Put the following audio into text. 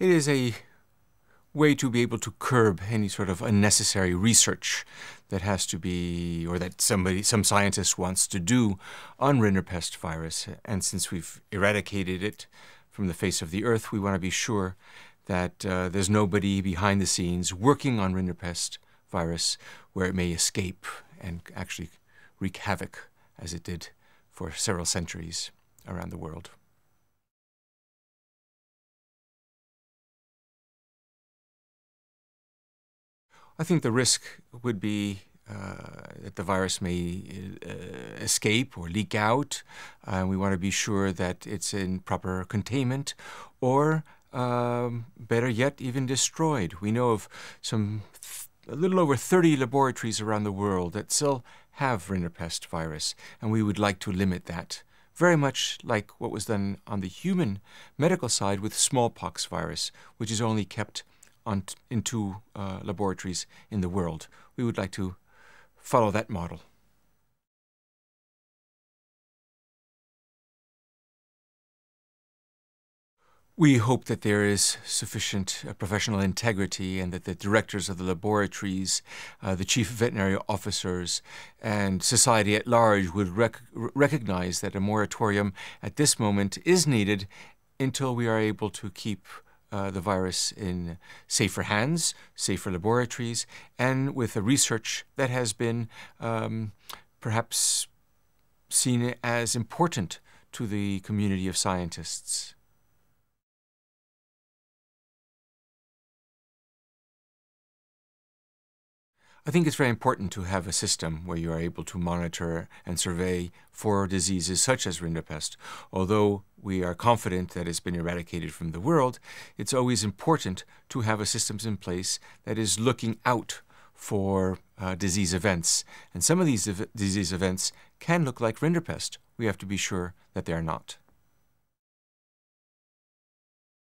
It is a way to be able to curb any sort of unnecessary research that has to be, or that somebody, some scientist wants to do on rinderpest virus. And since we've eradicated it from the face of the earth, we want to be sure that uh, there's nobody behind the scenes working on rinderpest virus where it may escape and actually wreak havoc as it did for several centuries around the world. I think the risk would be uh, that the virus may uh, escape or leak out. Uh, we want to be sure that it's in proper containment or, um, better yet, even destroyed. We know of some a little over 30 laboratories around the world that still have rinderpest virus, and we would like to limit that. Very much like what was done on the human medical side with smallpox virus, which is only kept on in two uh, laboratories in the world. We would like to follow that model. We hope that there is sufficient uh, professional integrity and that the directors of the laboratories, uh, the chief veterinary officers, and society at large would rec recognize that a moratorium at this moment is needed until we are able to keep uh, the virus in safer hands, safer laboratories, and with a research that has been um, perhaps seen as important to the community of scientists. I think it's very important to have a system where you are able to monitor and survey for diseases such as rinderpest. Although we are confident that it's been eradicated from the world, it's always important to have a system in place that is looking out for uh, disease events. And some of these disease events can look like rinderpest. We have to be sure that they are not.